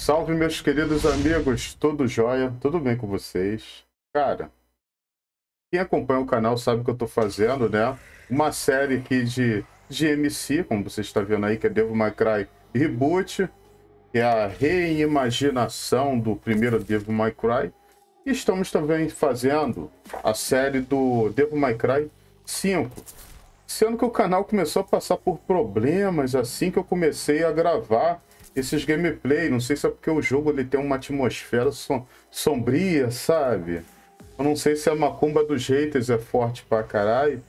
Salve, meus queridos amigos, tudo jóia? Tudo bem com vocês? Cara, quem acompanha o canal sabe que eu tô fazendo, né? Uma série aqui de, de como você está vendo aí, que é Devil May Cry Reboot, que é a reimaginação do primeiro Devil May Cry. E estamos também fazendo a série do Devil May Cry 5. Sendo que o canal começou a passar por problemas assim que eu comecei a gravar esses gameplay. Não sei se é porque o jogo ele tem uma atmosfera som sombria, sabe? Eu não sei se a macumba dos haters é forte pra caralho.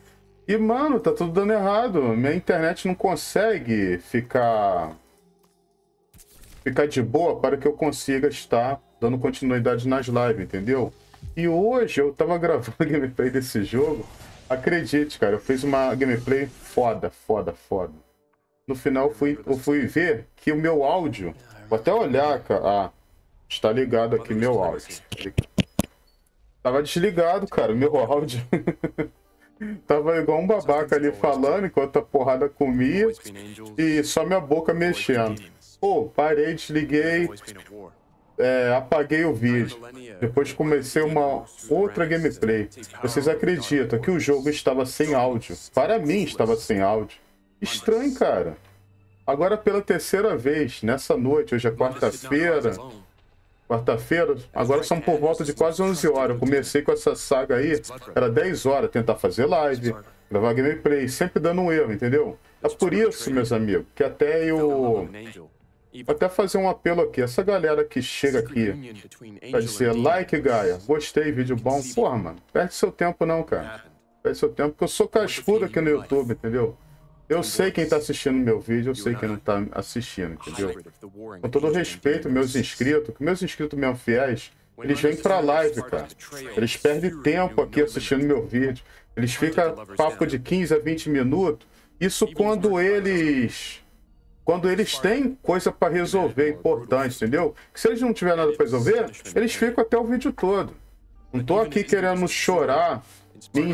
E, mano, tá tudo dando errado. Minha internet não consegue ficar ficar de boa para que eu consiga estar dando continuidade nas lives, entendeu? E hoje eu tava gravando gameplay desse jogo. Acredite, cara, eu fiz uma gameplay foda, foda, foda. No final fui, eu fui ver que o meu áudio. Vou até olhar, cara. Ah, está ligado aqui meu áudio. Tava desligado, cara, meu áudio. Tava igual um babaca ali falando enquanto a porrada comia e só minha boca mexendo. Pô, parei, desliguei, é, apaguei o vídeo. Depois comecei uma outra gameplay. Vocês acreditam que o jogo estava sem áudio? Para mim estava sem áudio. Estranho, cara. Agora pela terceira vez, nessa noite, hoje é quarta-feira. Quarta-feira, agora são por volta de quase 11 horas. Eu comecei com essa saga aí, era 10 horas, tentar fazer live, gravar gameplay, sempre dando um erro, entendeu? É por isso, meus amigos, que até eu Vou até fazer um apelo aqui. Essa galera que chega aqui pra dizer like, Gaia, gostei, vídeo bom. Porra, mano, perde seu tempo não, cara. Perde seu tempo, porque eu sou cascudo aqui no YouTube, entendeu? Eu sei quem tá assistindo meu vídeo, eu sei quem não tá assistindo, entendeu? Com todo respeito, meus inscritos, que meus inscritos mesmo fiéis, eles vêm pra live, cara. Eles perdem tempo aqui assistindo meu vídeo. Eles ficam papo de 15 a 20 minutos. Isso quando eles quando eles têm coisa para resolver importante, entendeu? Que se eles não tiverem nada para resolver, eles ficam até o vídeo todo. Não tô aqui querendo chorar, me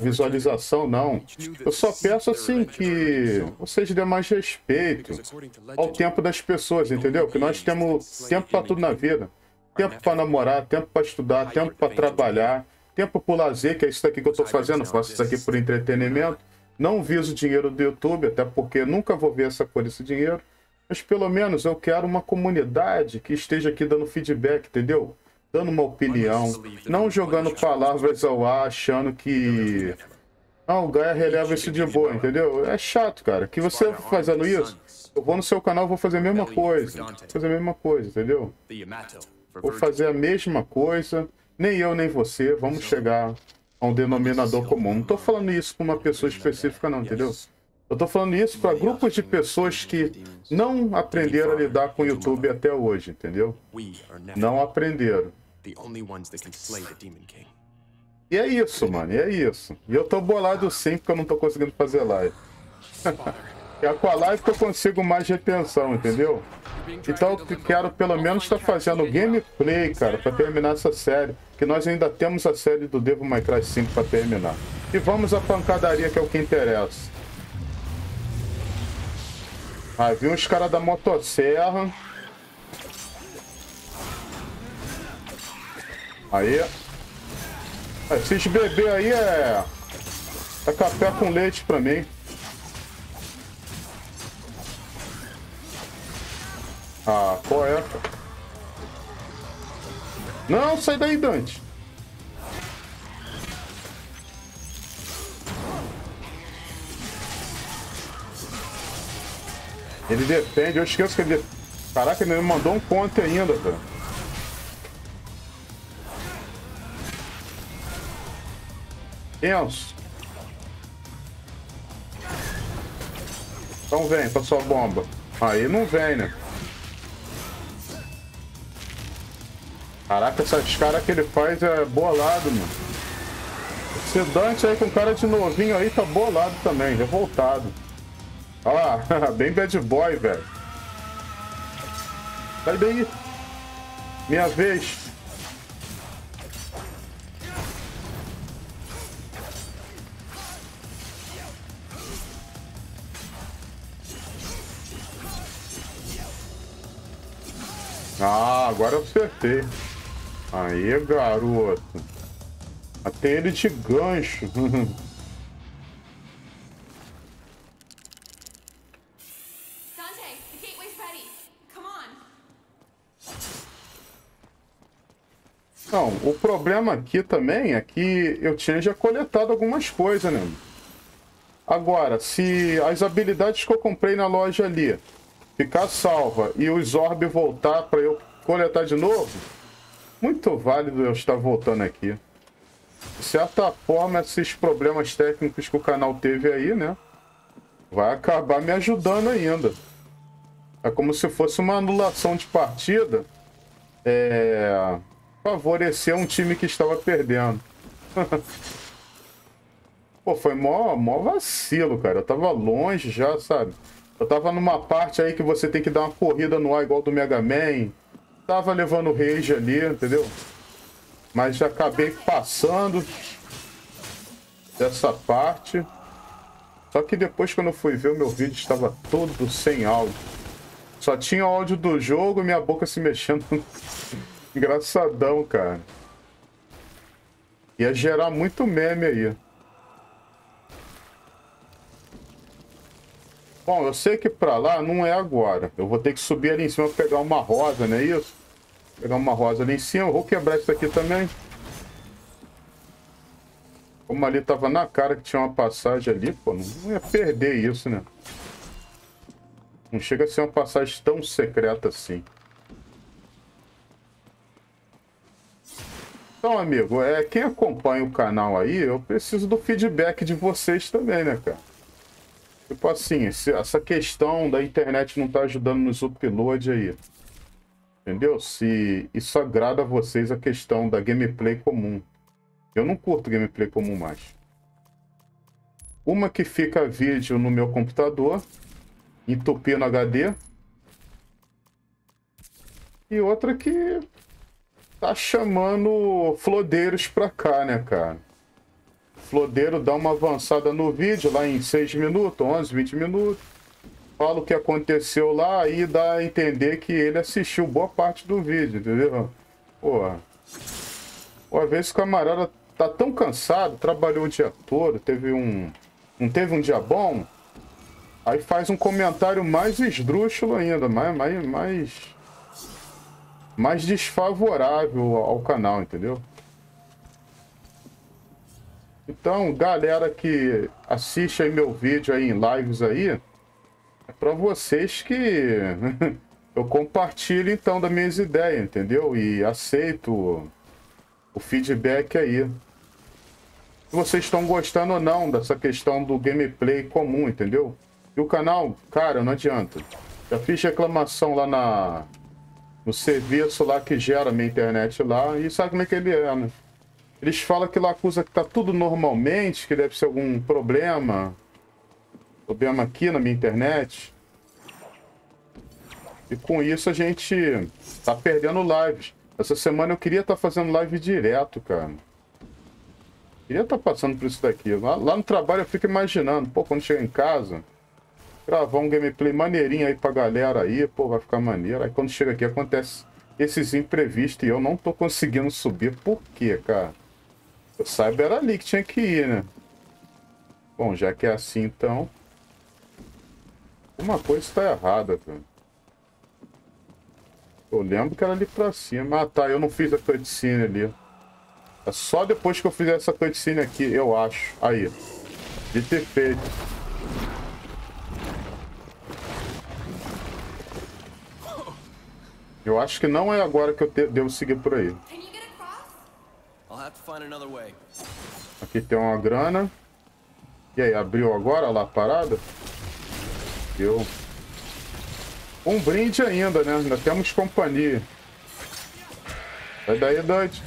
visualização, não. Eu só peço assim que vocês dêem mais respeito ao tempo das pessoas, entendeu? Que nós temos tempo para tudo na vida. Tempo para namorar, tempo para estudar, tempo para trabalhar, tempo para lazer, que é isso aqui que eu estou fazendo. Faço isso aqui por entretenimento não viso dinheiro do YouTube, até porque nunca vou ver essa cor desse dinheiro. Mas pelo menos eu quero uma comunidade que esteja aqui dando feedback, entendeu? Dando uma opinião. Não jogando palavras ao ar, achando que. Não, o Gaia releva isso de boa, entendeu? É chato, cara. Que você fazendo isso, eu vou no seu canal vou fazer a mesma coisa. Vou fazer a mesma coisa, entendeu? Vou fazer a mesma coisa. Nem eu, nem você. Vamos chegar a um denominador comum. Não estou falando isso para uma pessoa específica, não, entendeu? Eu estou falando isso para grupos de pessoas que não aprenderam a lidar com o YouTube até hoje, entendeu? Não aprenderam. E é isso, mano, e é isso. E eu tô bolado sim porque eu não tô conseguindo fazer live. é com a live que eu consigo mais retenção, entendeu? Então eu quero pelo menos estar tá fazendo gameplay, cara, para terminar essa série. Que nós ainda temos a série do Devil May Cry 5 para terminar. E vamos à pancadaria, que é o que interessa. Aí, vi uns caras da motosserra. Aí. Esses bebês aí é... É café com leite pra mim. Ah, qual é? Não, sai daí, Dante. Ele defende, eu esqueço que ele... Caraca, ele me mandou um ponte ainda, cara. Tenso. Então vem pra sua bomba. Aí não vem, né? Caraca, essas caras que ele faz é bolado, mano. Esse Dante aí com cara de novinho aí tá bolado também, revoltado. Olha lá, bem bad boy, velho. Sai daí. Minha vez. Ah, agora eu acertei. Aí, garoto. Até ele de gancho. Não, o problema aqui também é que eu tinha já coletado algumas coisas, né? Agora, se as habilidades que eu comprei na loja ali ficar salva e os orb voltar para eu coletar de novo, muito válido eu estar voltando aqui. De certa forma, esses problemas técnicos que o canal teve aí, né? Vai acabar me ajudando ainda. É como se fosse uma anulação de partida. É favorecer um time que estava perdendo. Pô, foi mó, mó vacilo, cara. Eu tava longe já, sabe? Eu tava numa parte aí que você tem que dar uma corrida no ar igual do Mega Man. Tava levando rage ali, entendeu? Mas já acabei passando dessa parte. Só que depois quando eu fui ver o meu vídeo estava todo sem áudio. Só tinha áudio do jogo e minha boca se mexendo Engraçadão, cara. Ia gerar muito meme aí. Bom, eu sei que pra lá não é agora. Eu vou ter que subir ali em cima pegar uma rosa, não é isso? Pegar uma rosa ali em cima. Eu vou quebrar isso aqui também. Como ali tava na cara que tinha uma passagem ali, pô, não ia perder isso, né? Não chega a ser uma passagem tão secreta assim. Então, amigo, é, quem acompanha o canal aí, eu preciso do feedback de vocês também, né, cara? Tipo assim, essa questão da internet não tá ajudando nos upload aí. Entendeu? Se isso agrada a vocês a questão da gameplay comum. Eu não curto gameplay comum mais. Uma que fica vídeo no meu computador, entupindo HD. E outra que tá chamando flodeiros pra cá, né, cara? Flodeiro dá uma avançada no vídeo lá em 6 minutos, 11, 20 minutos. Fala o que aconteceu lá e dá a entender que ele assistiu boa parte do vídeo, entendeu? Porra. Às vezes o camarada tá tão cansado, trabalhou o dia todo, teve um. Não teve um dia bom. Aí faz um comentário mais esdrúxulo ainda, mais, mais, mais mais desfavorável ao canal, entendeu? Então, galera que assiste aí meu vídeo aí em lives aí, é para vocês que eu compartilho então das minhas ideias, entendeu? E aceito o feedback aí. Se vocês estão gostando ou não dessa questão do gameplay comum, entendeu? E o canal, cara, não adianta. Já fiz reclamação lá na no serviço lá que gera minha internet lá, e sabe como é que ele é, né? Eles falam que lá acusa que tá tudo normalmente, que deve ser algum problema. Problema aqui na minha internet. E com isso a gente tá perdendo lives. Essa semana eu queria estar tá fazendo live direto, cara. Queria estar tá passando por isso daqui. Lá, lá no trabalho eu fico imaginando, pô, quando chegar em casa, gravar um gameplay maneirinho aí pra galera aí, pô, vai ficar maneiro. Aí quando chega aqui acontece esses imprevistos e eu não tô conseguindo subir. Por quê, cara? Eu saiba era ali que tinha que ir, né? Bom, já que é assim, então... Uma coisa está errada, cara. Eu lembro que era ali pra cima. Ah, tá, eu não fiz a cutscene ali. É só depois que eu fizer essa cutscene aqui, eu acho. Aí. De ter feito. Eu acho que não é agora que eu devo seguir por aí. Aqui tem uma grana. E aí, abriu agora lá a parada? Deu. Um brinde ainda, né? Ainda temos companhia. Sai daí, Dante.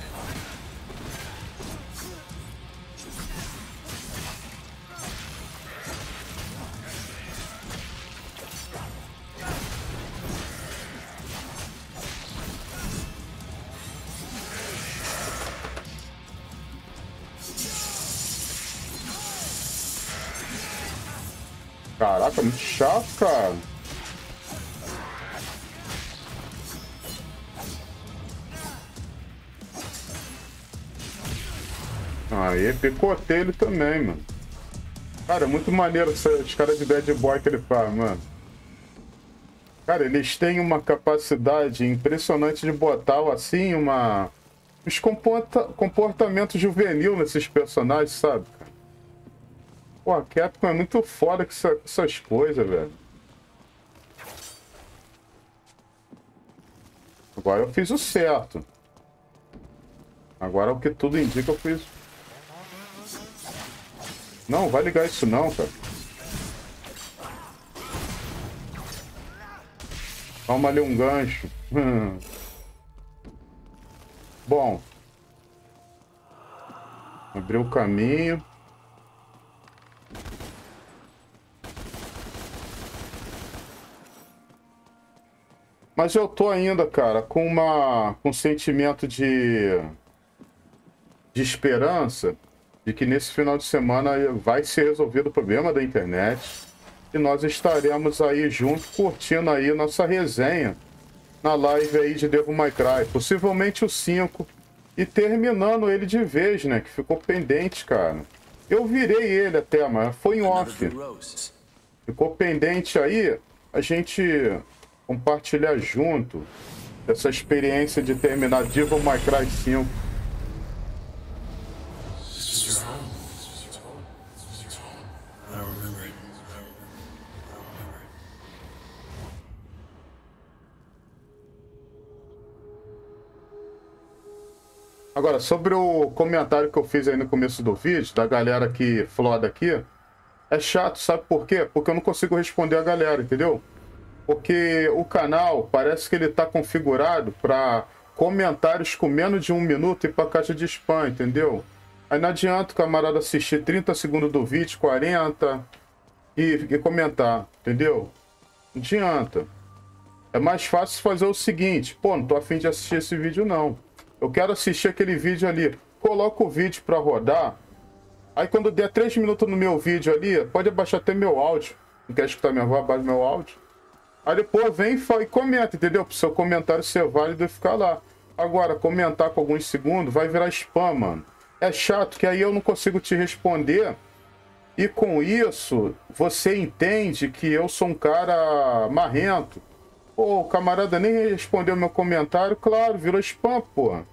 Picotei ele também, mano. Cara, é muito maneiro os caras de bad boy que ele faz, mano. Cara, eles têm uma capacidade impressionante de botar, assim, uma... Uns comporta... juvenil nesses personagens, sabe? Pô, a Capcom é muito foda com essa... essas coisas, velho. Agora eu fiz o certo. Agora o que tudo indica eu fiz. Não, vai ligar isso não, cara. Toma ali um gancho. Bom. Abriu o caminho. Mas eu tô ainda, cara, com uma com um sentimento de de esperança de que nesse final de semana vai ser resolvido o problema da internet e nós estaremos aí junto curtindo aí nossa resenha na live aí de Devil May Cry, possivelmente o 5 e terminando ele de vez, né, que ficou pendente, cara. Eu virei ele até, mas foi em off. Ficou pendente aí, a gente compartilhar junto essa experiência de terminar Devil May Cry 5. Agora, sobre o comentário que eu fiz aí no começo do vídeo, da galera que floda aqui, é chato, sabe por quê? Porque eu não consigo responder a galera, entendeu? Porque o canal parece que ele está configurado para comentários com menos de um minuto e para caixa de spam, entendeu? Aí não adianta o camarada assistir 30 segundos do vídeo, 40 e, e comentar, entendeu? Não adianta. É mais fácil fazer o seguinte, pô, não tô afim de assistir esse vídeo não. Eu quero assistir aquele vídeo ali. Coloca o vídeo para rodar. Aí quando der 3 minutos no meu vídeo ali, pode abaixar até meu áudio. Não quer escutar minha voz, abaixa meu áudio. Aí depois vem e, fala, e comenta, entendeu? Pro seu comentário ser válido e ficar lá. Agora, comentar com alguns segundos vai virar spam, mano. É chato que aí eu não consigo te responder. E com isso, você entende que eu sou um cara marrento. Pô, o camarada nem respondeu meu comentário, claro, virou spam, porra.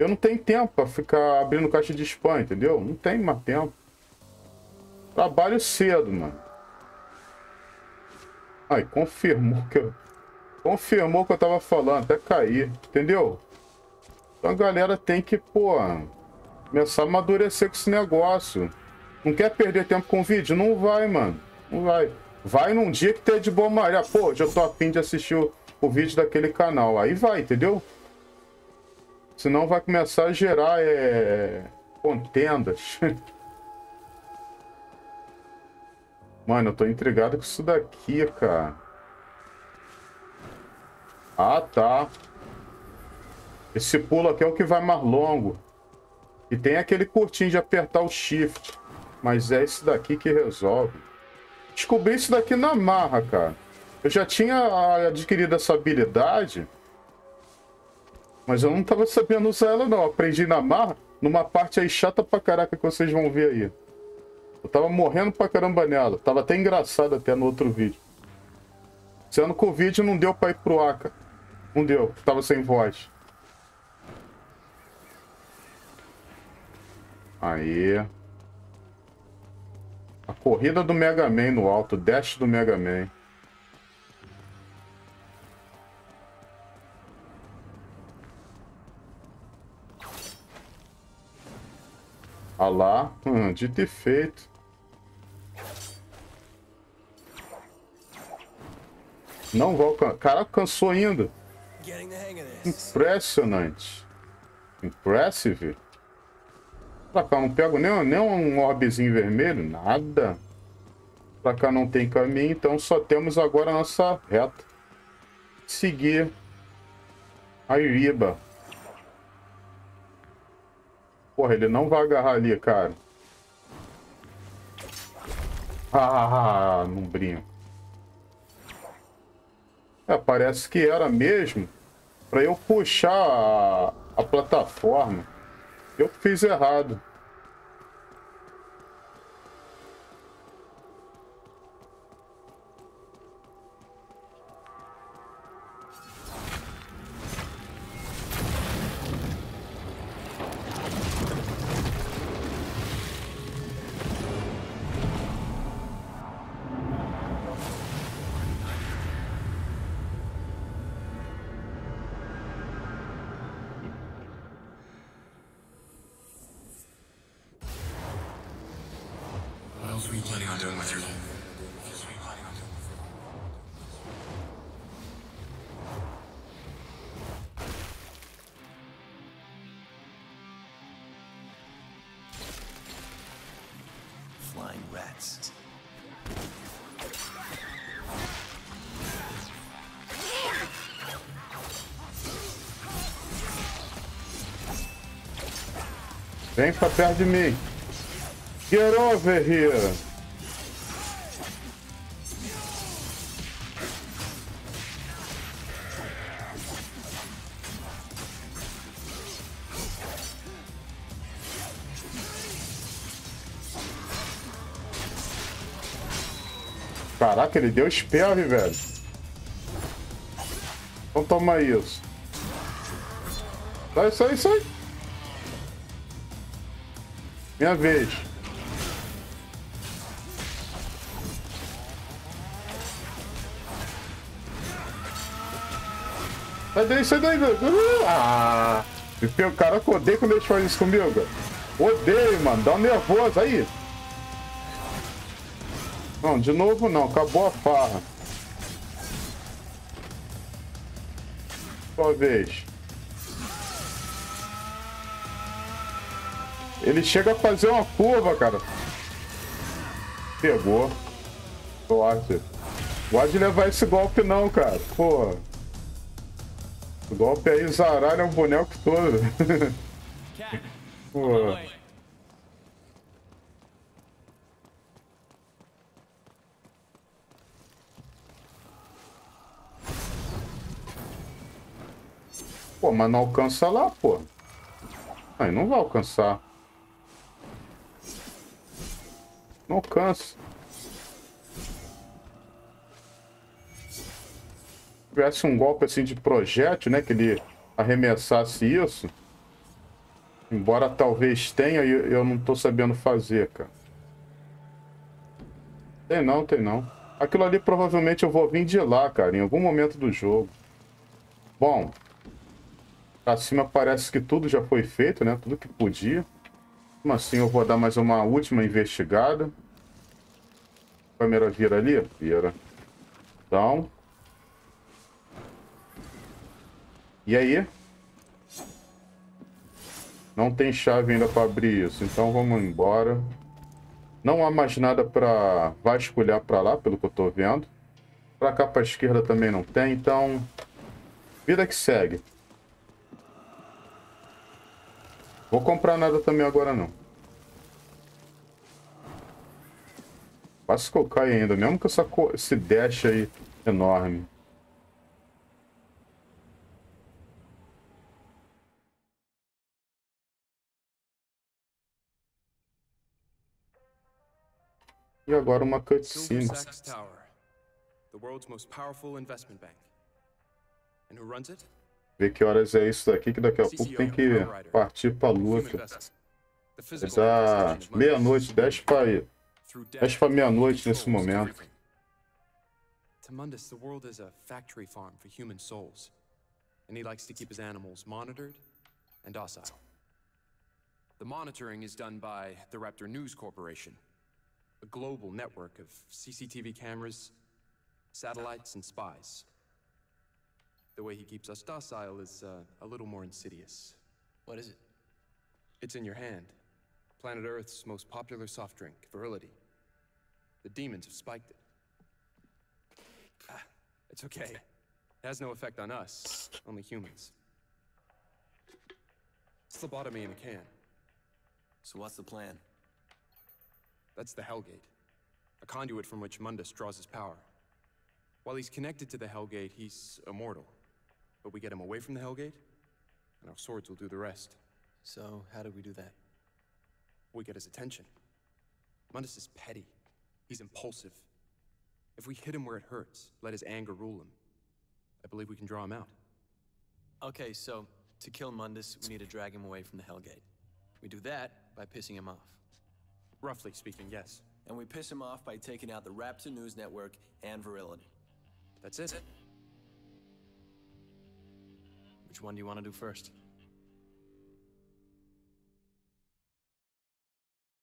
Eu não tenho tempo pra ficar abrindo caixa de spam, entendeu? Não tenho mais tempo. Trabalho cedo, mano. Ai, confirmou que eu... Confirmou que eu tava falando, até cair, entendeu? Então a galera tem que, pô, começar a amadurecer com esse negócio. Não quer perder tempo com vídeo? Não vai, mano. Não vai. Vai num dia que tem de boa maré. Pô, já tô afim de assistir o, o vídeo daquele canal. Aí vai, entendeu? Senão vai começar a gerar é, contendas. Mano, eu tô intrigado com isso daqui, cara. Ah, tá. Esse pulo aqui é o que vai mais longo. E tem aquele curtinho de apertar o shift. Mas é esse daqui que resolve. Descobri isso daqui na marra, cara. Eu já tinha adquirido essa habilidade. Mas eu não tava sabendo usar ela, não. Aprendi na marra. Numa parte aí chata pra caraca que vocês vão ver aí. Eu tava morrendo pra caramba nela. Tava até engraçado até no outro vídeo. Sendo que o vídeo não deu pra ir pro Aka. Não deu. Tava sem voz. Aí. A corrida do Mega Man no alto. Dash do Mega Man. Ah lá, hum, dito e feito. Não vou alcançar. Caraca, cansou ainda. Impressionante. Impressive. Pra cá não pego nem, nem um orbezinho vermelho, nada. Pra cá não tem caminho, então só temos agora a nossa reta. Seguir a Iriba. Porra, ele não vai agarrar ali, cara. Ah, não brinco. É, parece que era mesmo para eu puxar a, a, plataforma. Eu fiz errado. Vem pra perto de mim. Get over here. Caraca, ele deu espelho, velho. Então toma isso. Sai, sai, sai. Minha vez. Sai daí, sai daí. Ah! O cara que odeia quando eles fazem isso comigo. Odeio, mano. Dá um nervoso aí. Não, de novo não. Acabou a farra. Sua vez. Ele chega a fazer uma curva, cara. Pegou. Sorte. Pode levar esse golpe não, cara. Pô. O golpe aí, zaralha é um boneco todo. Pô. Pô, mas não alcança lá, pô. Aí não vai alcançar. Não alcança. Se tivesse um golpe assim de projétil, né? Que ele arremessasse isso. Embora talvez tenha, eu não tô sabendo fazer, cara. Tem não, tem não. Aquilo ali provavelmente eu vou vir de lá, cara, em algum momento do jogo. Bom, Acima parece que tudo já foi feito, né? Tudo que podia. Assim eu vou dar mais uma última investigada. A câmera vira ali? Vira. Então. E aí? Não tem chave ainda para abrir isso, então vamos embora. Não há mais nada para vasculhar para lá, pelo que eu tô vendo. Para cá para esquerda também não tem, então vida que segue. Vou comprar nada também agora não. Quase que eu caio ainda, mesmo com essa, esse dash aí enorme. E agora uma cutscene. Tower, the world's most powerful investment bank. And who runs it? Ver que horas é isso daqui, que daqui a pouco tem que partir pra luta. Já meia-noite, 10 para 10 para meia-noite nesse momento. Tamundus, the world is a factory farm for human souls. And he likes to keep his animals monitored and docile. The monitoring is done by the Raptor News Corporation, a global network of CCTV cameras, satellites, and spies. The way he keeps us docile is uh, a little more insidious. What is it? It's in your hand. Planet Earth's most popular soft drink, Virility. The demons have spiked it. Ah, it's okay. It has no effect on us, only humans. Phlebotomy in a can. So what's the plan? That's the Hellgate. A conduit from which Mundus draws his power. While he's connected to the Hellgate, he's immortal. But we get him away from the Hellgate, and our swords will do the rest. So, how do we do that? We get his attention. Mundus is petty. He's impulsive. If we hit him where it hurts, let his anger rule him, I believe we can draw him out. Okay, so to kill Mundus, we need to drag him away from the Hellgate. We do that by pissing him off. Roughly speaking, yes. And we piss him off by taking out the Raptor News Network and Virility. That's it. Which one do you want to do first?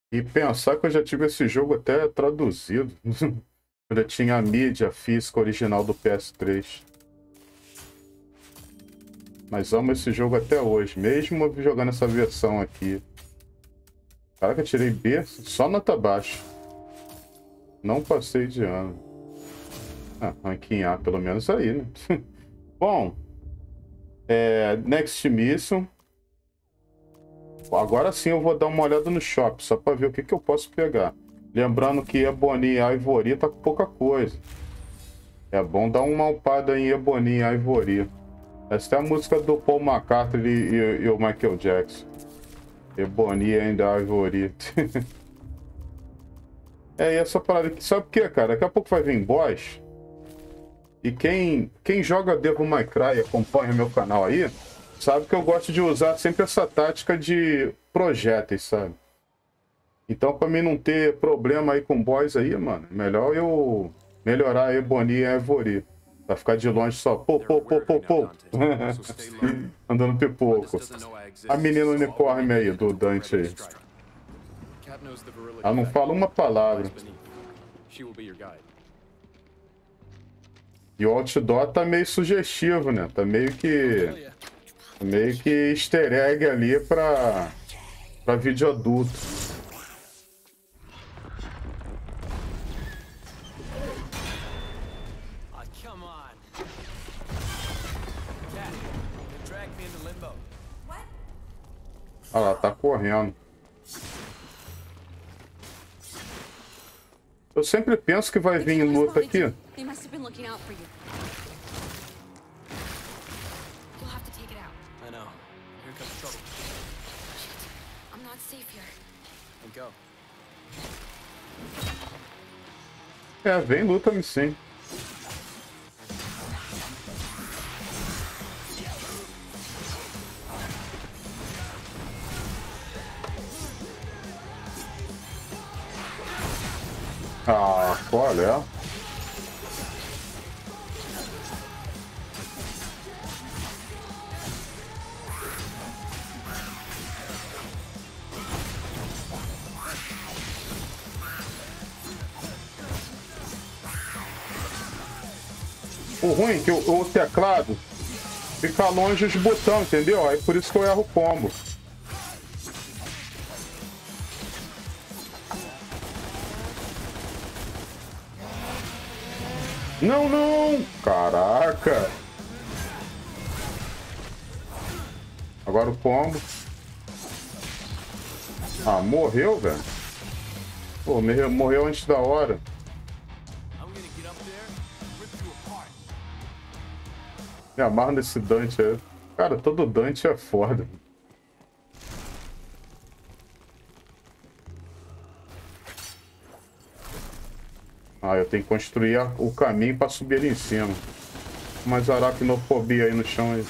E pensar que eu já tive esse jogo até traduzido. Quando tinha a mídia física original do PS3. Mas amo esse jogo até hoje, mesmo jogando essa versão aqui. Caraca, tirei B, só nota baixa. Não passei de ano. Ah, ranking A, pelo menos aí, né? Bom, é, Next Mission. Agora sim eu vou dar uma olhada no shop, só para ver o que, que eu posso pegar. Lembrando que Ebony e Ivory tá com pouca coisa. É bom dar uma upada em Ebony e Ivory. Essa é a música do Paul McCartney e, e, e o Michael Jackson. Ebony and Ivory. é, e essa parada aqui. Sabe o que, cara? Daqui a pouco vai vir boss. E quem, quem joga Devil May Cry acompanha meu canal aí, sabe que eu gosto de usar sempre essa tática de projéteis, sabe? Então, pra mim não ter problema aí com boys aí, mano, melhor eu melhorar a Ebony e a Evori. Pra ficar de longe só, pô, pô, pô, pô, pô. Andando pipoco. A menina unicórnio aí, do Dante aí. Ela não fala uma palavra. E o outdoor tá meio sugestivo, né? Tá meio que... Meio que easter egg ali pra... Pra vídeo adulto. Olha lá, tá correndo. Eu sempre penso que vai vir luta aqui. É, vem luta-me sim. Ah, qual é? O ruim é que o, o teclado fica longe dos botões, entendeu? Aí por isso que eu erro o combo. Não, não! Caraca! Agora o combo. Ah, morreu, velho. Pô, morreu antes da hora. Me amarro nesse Dante aí. Cara, todo Dante é foda. Ah, eu tenho que construir o caminho para subir ali em cima. Mais aracnofobia aí no chão aí.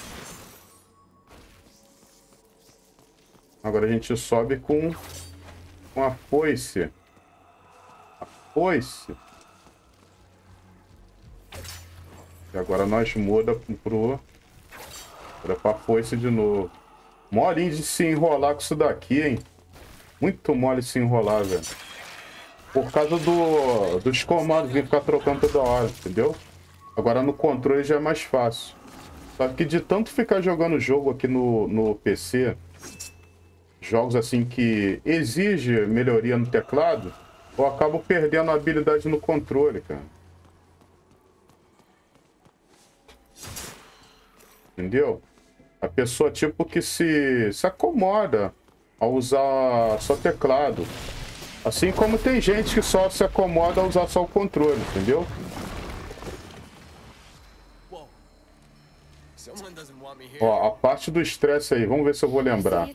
Agora a gente sobe com, com a foice. A foice. E agora nós muda pro... Muda pra foice de novo. Molinho de se enrolar com isso daqui, hein? Muito mole se enrolar, velho. Por causa do, dos comandos de ficar trocando toda hora, entendeu? Agora no controle já é mais fácil. Só que de tanto ficar jogando jogo aqui no, no PC, jogos assim que exige melhoria no teclado, eu acabo perdendo a habilidade no controle, cara. Entendeu? A pessoa tipo que se, se acomoda a usar só teclado. Assim como tem gente que só se acomoda a usar só o controle, entendeu? Ó, a parte do estresse aí, vamos ver se eu vou lembrar.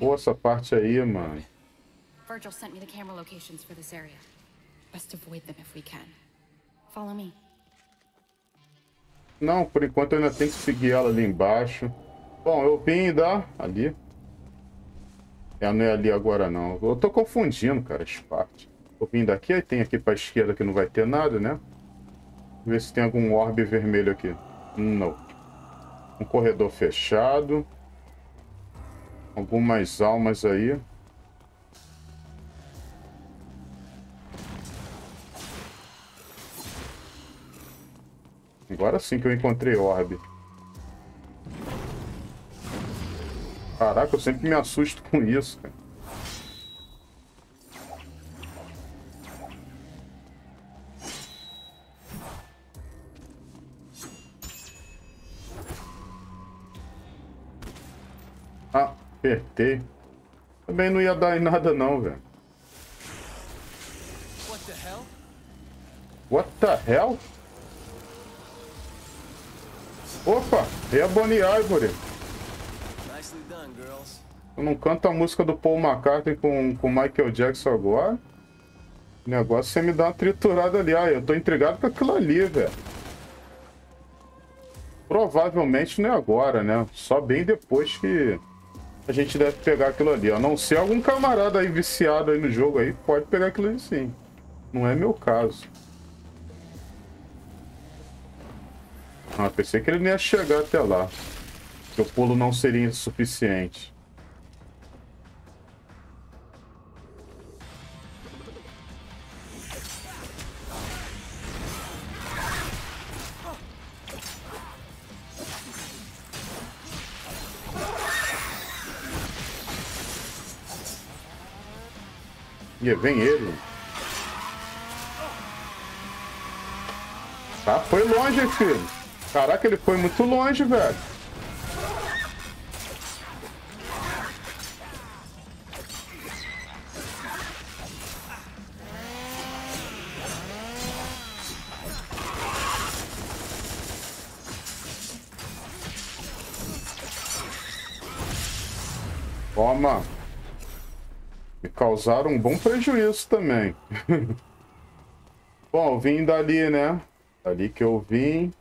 Pô, essa parte aí, mano. Virgil sent me the camera locations for this area. Best avoid them if we can. Follow me. Não, por enquanto eu ainda tenho que seguir ela ali embaixo. Bom, eu vim da ali. É, não é ali agora não. Eu tô confundindo, cara, as partes. Tô vindo aqui, aí tem aqui pra esquerda que não vai ter nada, né? Ver se tem algum orbe vermelho aqui. Não. Um corredor fechado. Algumas almas aí. Agora sim que eu encontrei orbe. Caraca, eu sempre me assusto com isso, cara. Ah, apertei. Também não ia dar em nada não, velho. What the hell? What the hell? Opa, é a Bonnie Ivory. Eu não canto a música do Paul McCartney com o Michael Jackson agora. O negócio você me dá uma triturada ali. Ah, eu tô intrigado com aquilo ali, velho. Provavelmente não é agora, né? Só bem depois que a gente deve pegar aquilo ali. A não ser algum camarada aí viciado aí no jogo aí, pode pegar aquilo ali sim. Não é meu caso. Ah, pensei que ele não ia chegar até lá. O pulo não seria suficiente. E vem ele. Tá, foi longe, filho. Caraca, ele foi muito longe, velho. Causaram um bom prejuízo também. bom, vim dali, né? Dali que eu vim.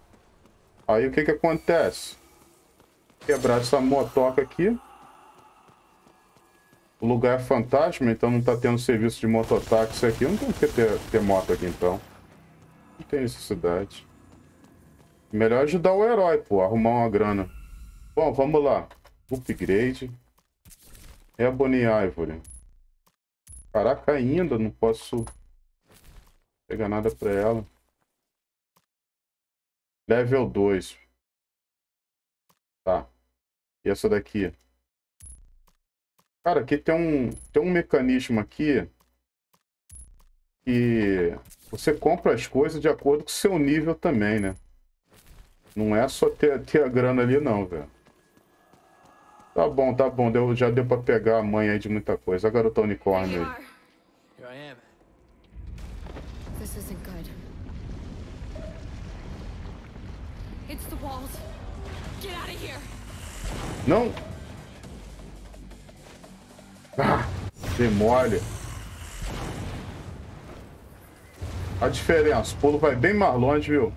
Aí o que que acontece? Quebrar essa motoca aqui. O lugar é fantástico, então não tá tendo serviço de mototáxi aqui. Não tem que ter, ter moto aqui então. Não tem necessidade. Melhor ajudar o herói, pô, arrumar uma grana. Bom, vamos lá. Upgrade. É a Bonnie Ivory. Caraca, ainda não posso pegar nada pra ela. Level 2. Tá. E essa daqui? Cara, aqui tem um, tem um mecanismo aqui que você compra as coisas de acordo com o seu nível também, né? Não é só ter, ter a grana ali não, velho. Tá bom, tá bom. Deu, já deu pra pegar a mãe aí de muita coisa. A garota unicórnio aí. Não! Ah, demole. A diferença, o pulo vai bem mais longe, viu?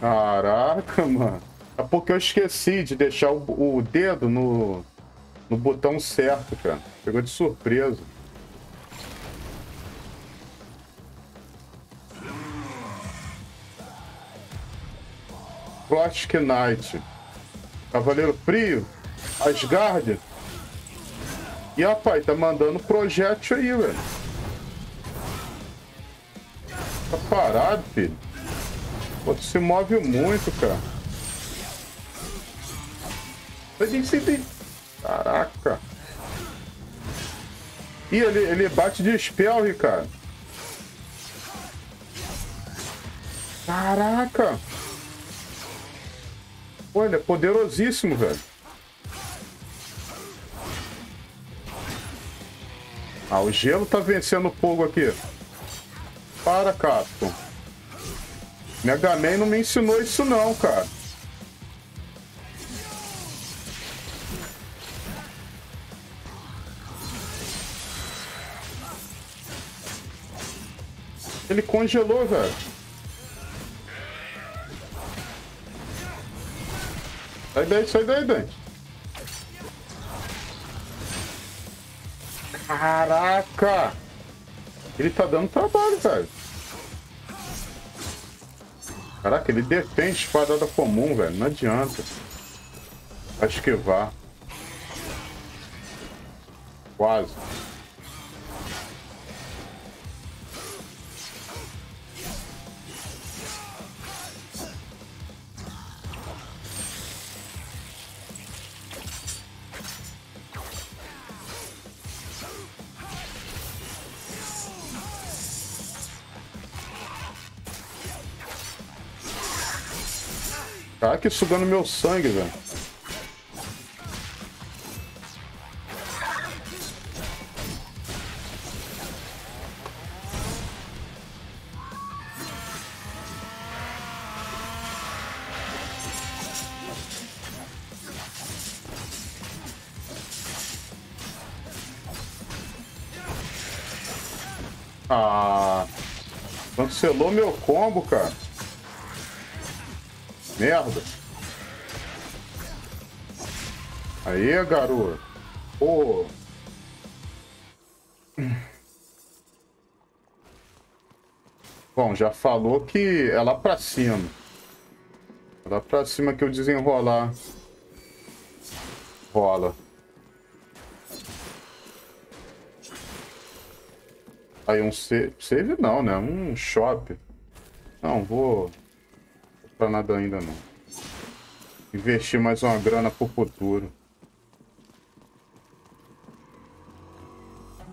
Caraca, mano. É porque eu esqueci de deixar o, o dedo no, no botão certo, cara. Pegou de surpresa. Plastic Knight. Cavaleiro Frio. Asgard. E rapaz, tá mandando projétil aí, velho. Tá parado, filho. Pô, tu se move muito, cara. Caraca. Ih, ele, ele bate de spell, Ricardo. Caraca. É poderosíssimo, velho. Ah, o gelo tá vencendo o fogo aqui. Para, Capcom. Mega Man não me ensinou isso não, cara. Ele congelou, velho. Sai daí, sai daí, Dante. Caraca! Ele tá dando trabalho, velho. Caraca, ele defende espadada comum, velho. Não adianta. Vai esquivar. Quase. Aqui sugando meu sangue, velho. Ah, cancelou meu combo, cara. Merda. Aí, garoto. Pô. Bom, já falou que é lá pra cima. É lá pra cima que eu desenrolar. Rola. Aí um save, save não, né? Um shop. Não, vou pra nada ainda não. Investir mais uma grana pro futuro.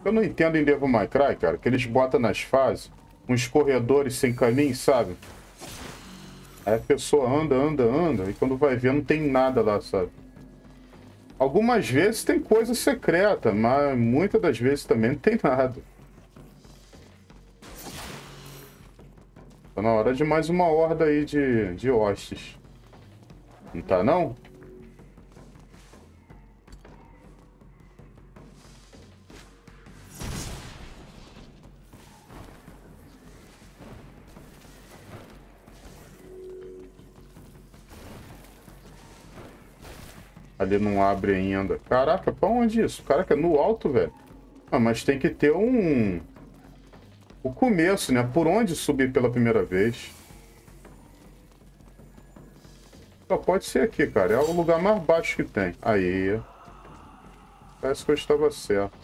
Eu não entendo em Devil May Cry, cara, que eles botam nas fases uns corredores sem caminho, sabe? Aí a pessoa anda, anda, anda, e quando vai ver não tem nada lá, sabe? Algumas vezes tem coisa secreta, mas muitas das vezes também não tem nada. Tá na hora de mais uma horda aí de, de hostes. Não tá não? Ali não abre ainda. Caraca, pra onde isso? Caraca, no alto, velho. Ah, mas tem que ter um o começo, né? Por onde subir pela primeira vez. Só pode ser aqui, cara. É o lugar mais baixo que tem. Aí. Parece que eu estava certo.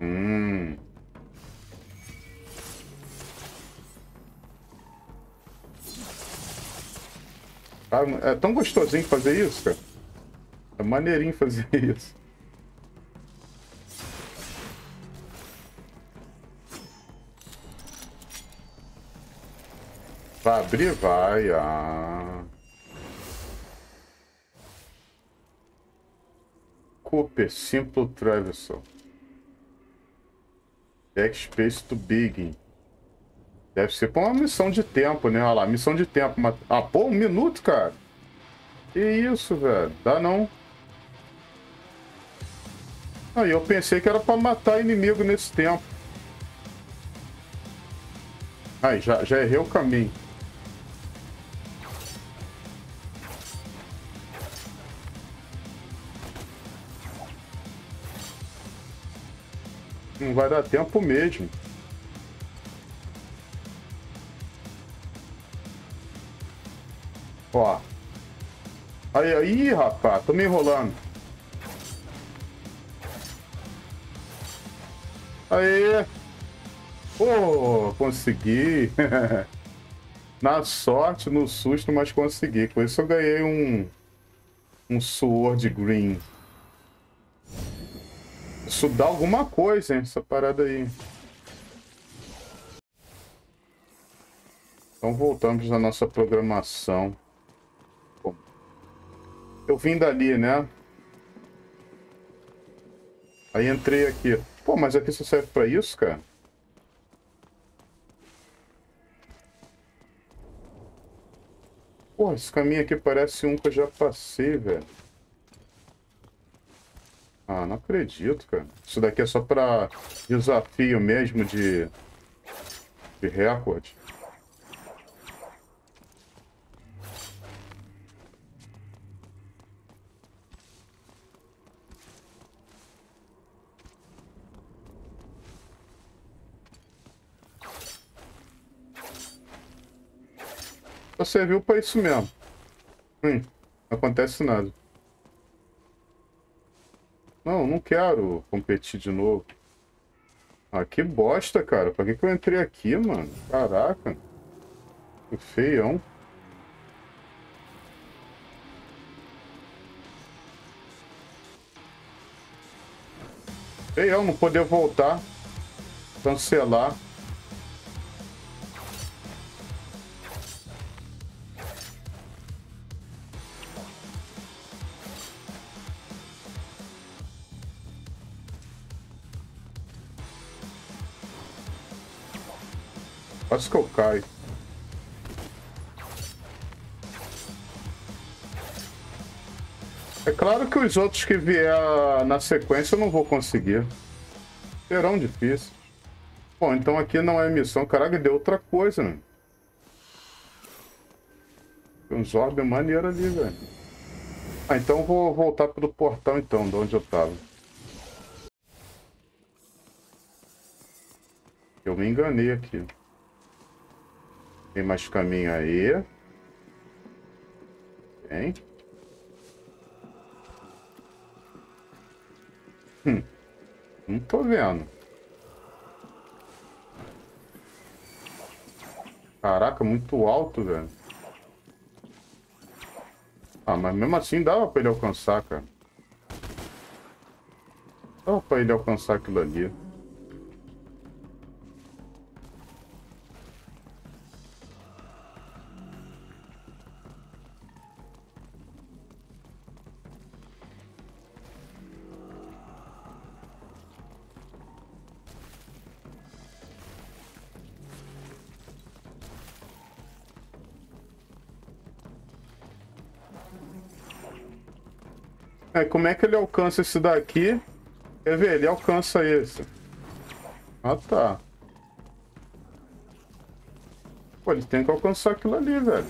Hum. Ah, é tão gostosinho fazer isso, cara. É maneirinho fazer isso. Vai abrir? Vai. Ah. Cooper, Simple Traversal. X-Space to Big. Deve ser pra uma missão de tempo, né? Olha lá, missão de tempo. Ah, pô, um minuto, cara. Que isso, velho. Dá não. Aí eu pensei que era pra matar inimigo nesse tempo. Aí, já, já errei o caminho. Vai dar tempo mesmo. Ó. Aí, aí, rapaz, tô me enrolando. Aí. Pô, consegui. Na sorte, no susto, mas consegui. Com isso eu ganhei um... Um Sword Green. Isso dá alguma coisa, hein? Essa parada aí. Então voltamos à nossa programação. Eu vim dali, né? Aí entrei aqui. Pô, mas aqui só serve pra isso, cara? Pô, esse caminho aqui parece um que eu já passei, velho. Ah, não acredito, cara. Isso daqui é só pra desafio mesmo de, de recorde. Só serviu pra isso mesmo. Hum, não acontece nada. Não, não quero competir de novo. Ah, que bosta, cara. Pra que, que eu entrei aqui, mano? Caraca. Que feião. Feião, não poder voltar. Cancelar. Quase que eu caio. É claro que os outros que vier na sequência eu não vou conseguir. Serão difíceis. Bom, então aqui não é missão. Caraca, deu outra coisa, né? Tem uns maneiro ali, velho. Ah, então vou voltar pro portão então, de onde eu tava. Eu me enganei aqui. Tem mais caminho aí. Tem. Hum. Não tô vendo. Caraca, muito alto, velho. Ah, mas mesmo assim dava pra ele alcançar, cara. Dava pra ele alcançar aquilo ali. Como é que ele alcança esse daqui? Quer ver? Ele alcança esse. Ah, tá. Pô, ele tem que alcançar aquilo ali, velho.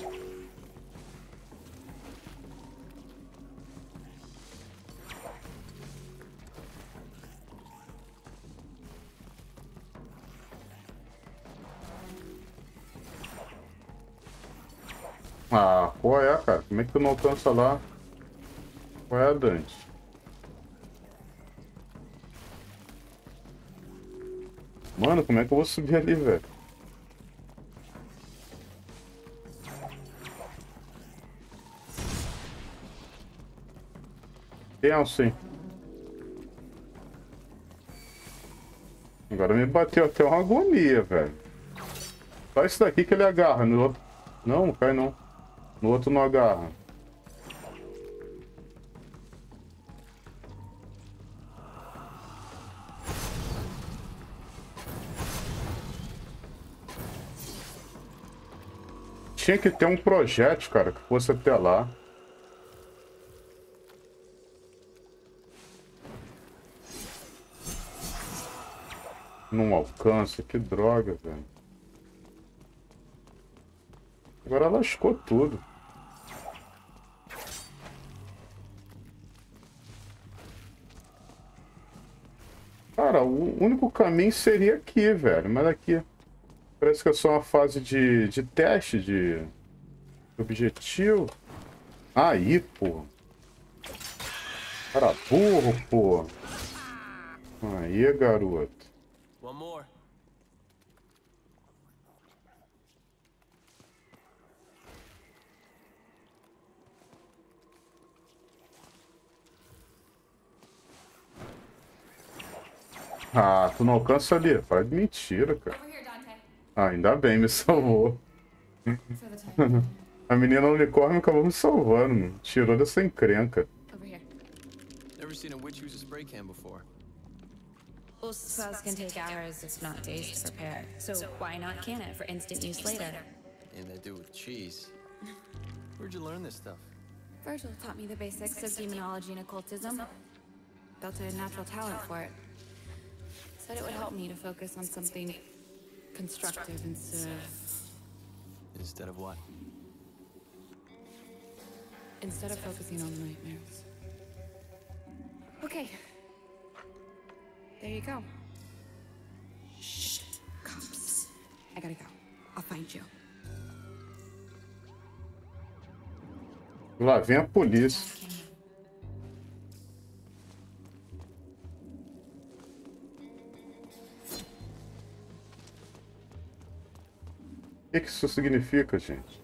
Ah, qual é, cara? Como é que tu não alcança lá? Qual é Dante? Mano, como é que eu vou subir ali, velho? Tenso, hein? Agora me bateu até uma agonia, velho. Só isso daqui que ele agarra, no outro... Não, não cai não. No outro não agarra. Tinha que ter um projeto, cara, que fosse até lá. Não alcança, que droga, velho. Agora lascou tudo. Cara, o único caminho seria aqui, velho. Mas aqui... Parece que é só uma fase de, de teste de objetivo. Aí, pô. Cara burro, pô. Aí, garoto. One more. Ah, tu não alcança ali. Faz mentira, cara. Ah, ainda bem, me salvou. A menina unicórnio acabou me salvando, tirou dessa encrenca. Never seen a witch use a spray can before. Well, spells can take hours, if not days, to prepare. So why not can it for instant use later? And they do with cheese. Where'd you learn this stuff? Virgil taught me the basics of demonology and occultism. Built a natural talent for it. Said it would help me to focus on something constructive instead of... Instead of what? Instead of focusing on nightmares. Okay. There you go. Shh. Cops. I gotta go. I'll find you. Lá vem a polícia. Que, que isso significa, gente?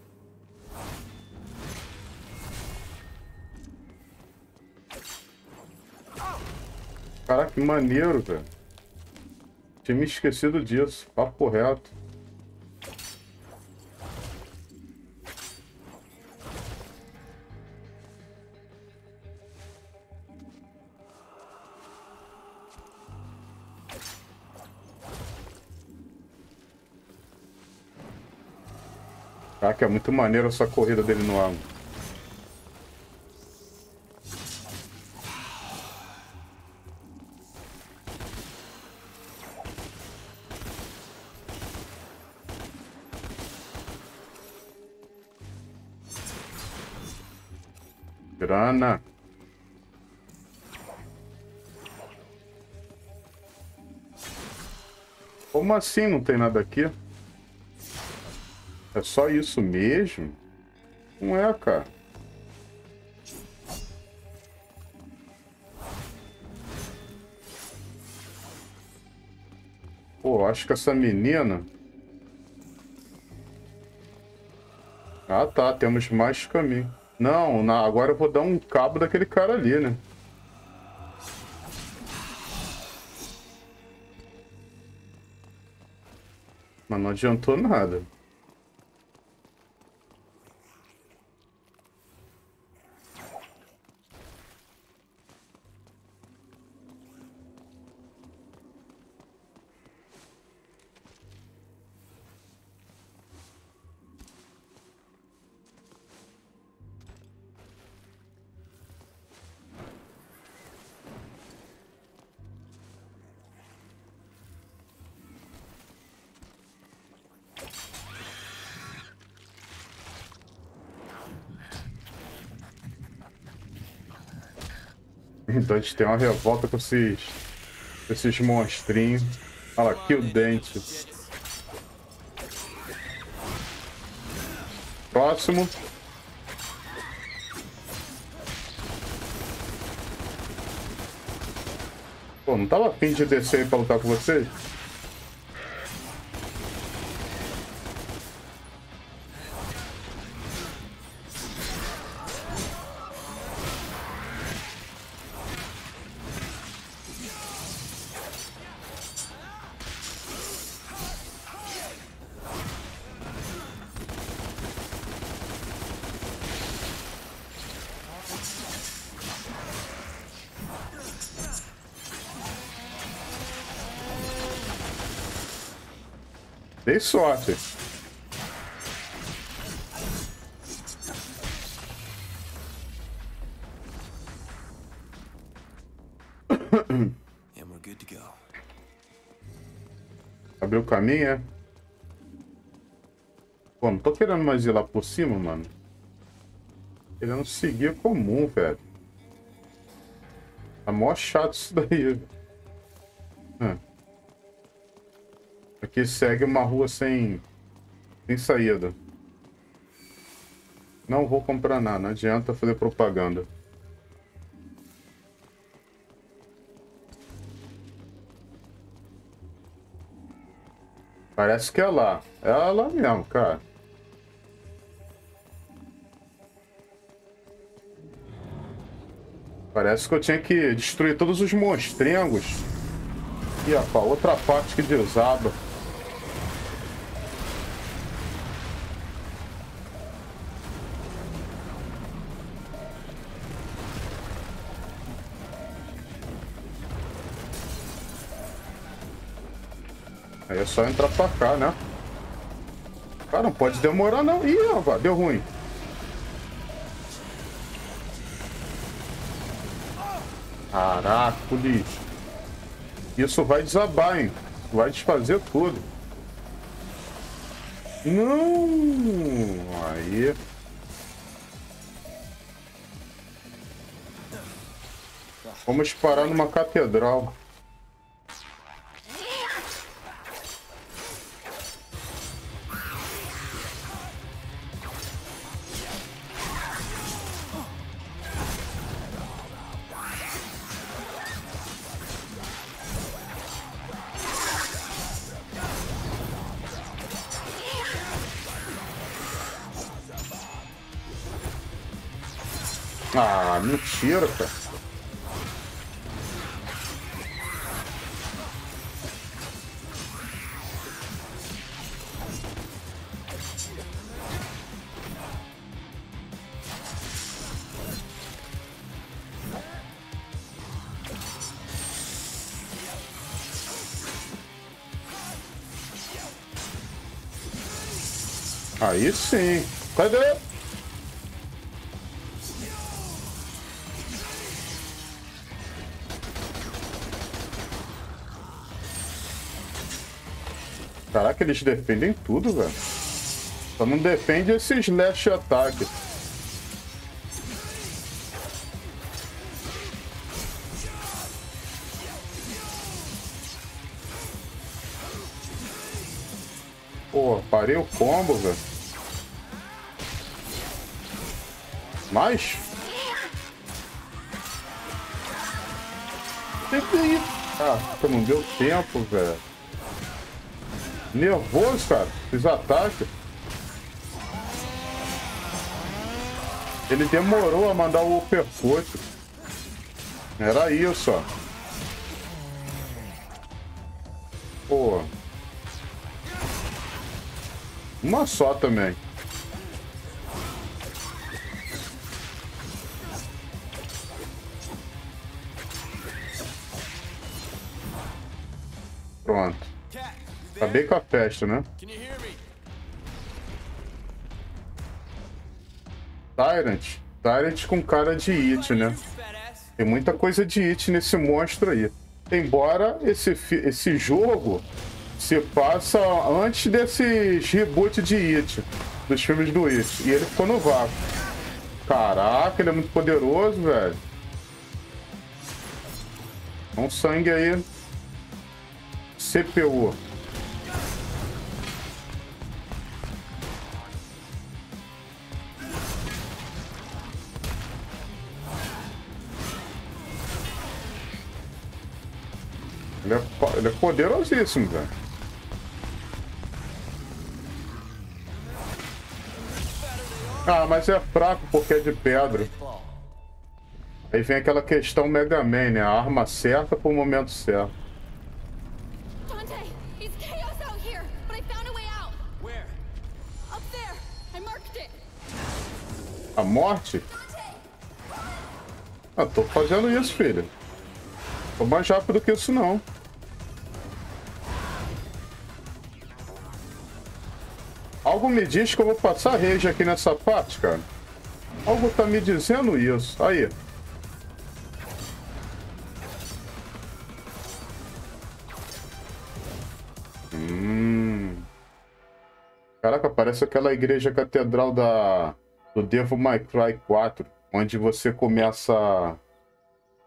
Caraca, que maneiro, velho. Tinha me esquecido disso. Papo reto. Muito maneiro essa corrida dele no ar. Grana. Como assim não tem nada aqui? É só isso mesmo? Não é, cara. Pô, acho que essa menina... Ah, tá. Temos mais caminho. Não, na... agora eu vou dar um cabo daquele cara ali, né? Mas não adiantou nada. Então a gente tem uma revolta com esses, esses monstrinhos. Olha aqui o dente. Próximo. Pô, não tava afim de descer pra lutar com vocês? Dei sorte. And we're good to go. Abriu o caminho, é? Pô, não tô querendo mais ir lá por cima, mano. Querendo seguir comum, velho. Tá mó chato isso daí. Hum. Aqui segue uma rua sem, sem saída. Não vou comprar nada, não adianta fazer propaganda. Parece que é lá. É lá mesmo, cara. Parece que eu tinha que destruir todos os monstrengos. E ó, outra parte que desaba. É só entrar pra cá, né? Cara, não pode demorar não. Ih, ó, deu ruim. Caraca, lixo. Isso vai desabar, hein? Vai desfazer tudo. Não! Aí. Vamos parar numa catedral. tiro, cara. Aí sim. Cadê? Caraca, eles defendem tudo, velho. Só não defende esse slash ataque. Pô, parei o combo, velho. Mais? Ah, não deu tempo, velho. Nervoso, cara. Fiz ataque. Ele demorou a mandar o uppercut. Era isso, ó. Pô. Uma só também. Acabei com a festa, né? Tyrant. Tyrant com cara de It, né? Tem muita coisa de It nesse monstro aí. Embora esse, esse jogo se passa antes desses reboot de It, dos filmes do It. E ele ficou no vácuo. Caraca, ele é muito poderoso, velho. Um sangue aí. CPU. Ele é, ele é poderosíssimo, velho. Ah, mas é fraco porque é de pedra. Aí vem aquela questão Mega Man, né? A arma certa pro momento certo. Dante, it's chaos out here, but I found a way out. Where? Up there, I marked it. A morte? Ah, tô fazendo isso, filho. Tô mais rápido que isso, não. Algo me diz que eu vou passar rage aqui nessa parte, cara. Algo tá me dizendo isso. Aí. Hum. Caraca, parece aquela igreja catedral da do Devil May Cry 4, onde você começa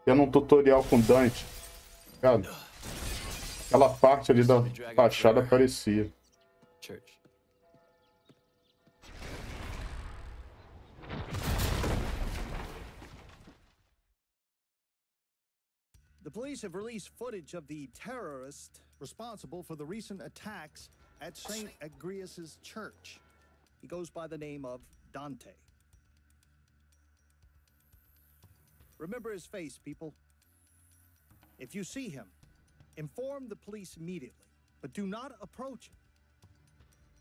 tendo um tutorial com Dante. Cara, aquela parte ali da fachada parecia. Church. The police have released footage of the terrorist responsible for the recent attacks at St. Agrius' church. He goes by the name of Dante. Remember his face, people. If you see him, inform the police immediately, but do not approach him.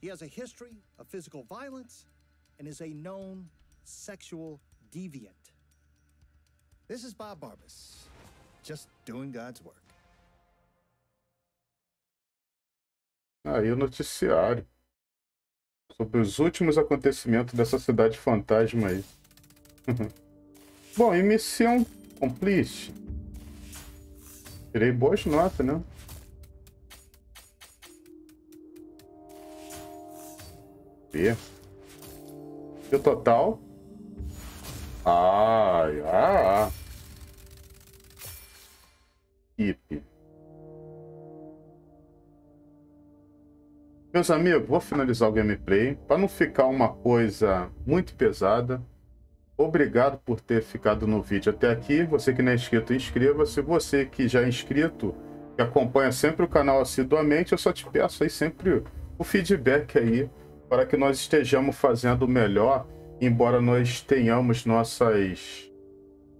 He has a history of physical violence and is a known sexual deviant. This is Bob Barbas, just doing God's work. Aí o noticiário. Sobre os últimos acontecimentos dessa cidade fantasma aí. Bom, e missão complete. Tirei boas notas, né? E, e o total? Ah, ah. Equipe. Meus amigos, vou finalizar o gameplay para não ficar uma coisa muito pesada. Obrigado por ter ficado no vídeo até aqui. Você que não é inscrito, inscreva-se. Você que já é inscrito, que acompanha sempre o canal assiduamente, eu só te peço aí sempre o feedback aí para que nós estejamos fazendo melhor, embora nós tenhamos nossas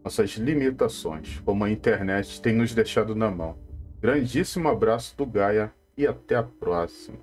nossas limitações, como a internet tem nos deixado na mão. Grandíssimo abraço do Gaia e até a próxima.